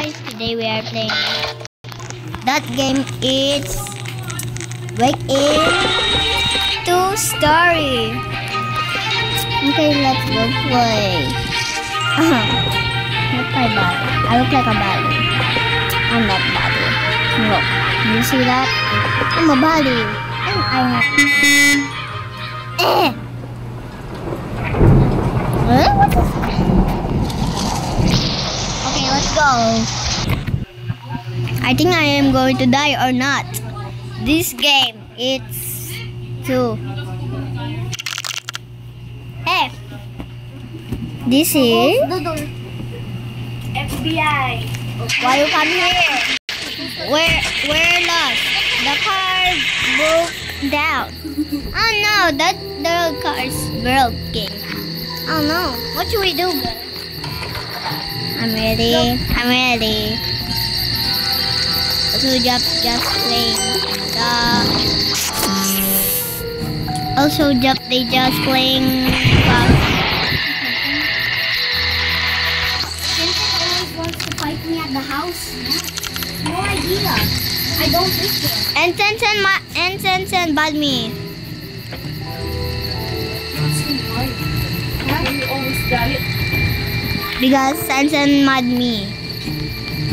guys, today we are playing that game is Break In 2 Story. Okay, let's go play. Uh-huh. Look like Bali. I look like a body. I'm not Bali. Look, you see that? I'm a body. And I'm Eh! Huh? What is go. I think I am going to die or not. This game, it's two. Hey, this is FBI. why you come here. Where, we're lost. The car broke down. Oh no, that the car is broken. Oh no, what should we do? I'm ready. I'm ready. So just just playing the also just they just playing uh, always wants to fight me at the house. No idea. I don't live there. and ma and Sensen bad me. Because Sensen mad me.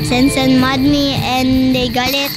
Sensen mad me and they got it.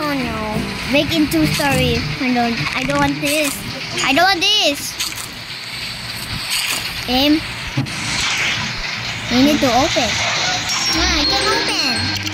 Oh no. Wake into story. I don't. I don't want this. I don't want this. Aim. We need to open. Ah, I can open.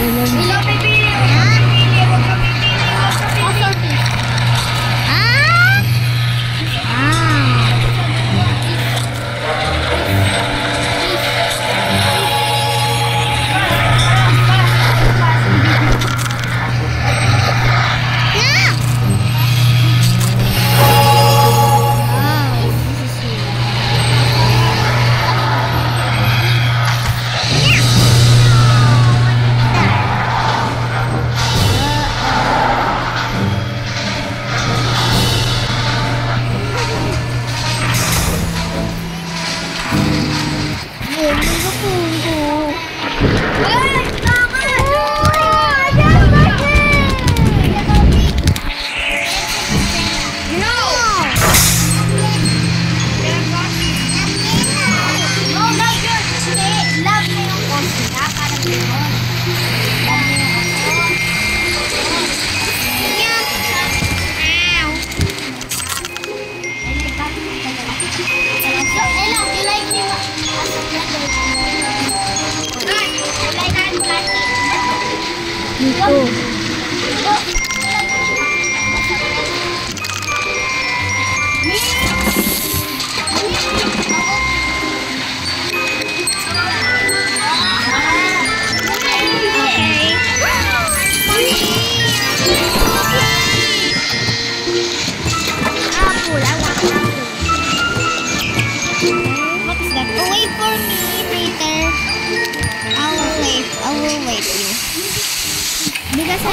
Gracias.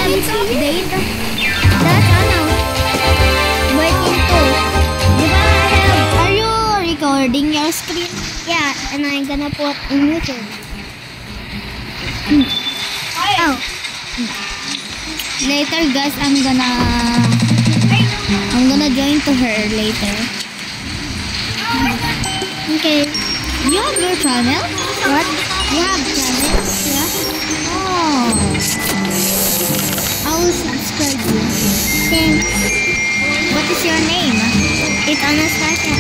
Are you recording your screen? Yeah, and I'm gonna put in YouTube. Oh. Later guys, I'm gonna I'm gonna join to her later. Okay. You have your channel? What? You have channel? I subscribe. Thanks. What is your name? It's Anastasia.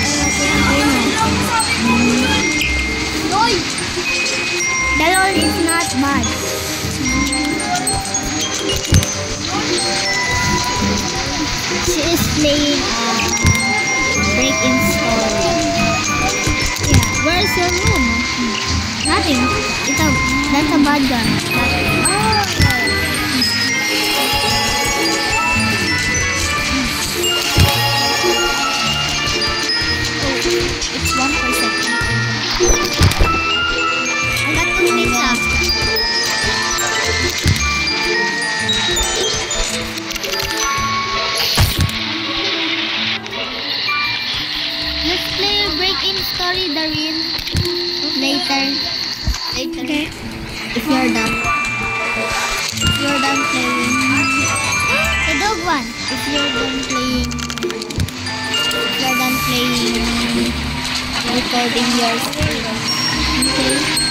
The LOL is not bad. She is playing uh, break in story. Yeah, where's your room? Nothing. It's a that's a bad gun. If you're done playing. If you're done playing. Recording your screen. Okay.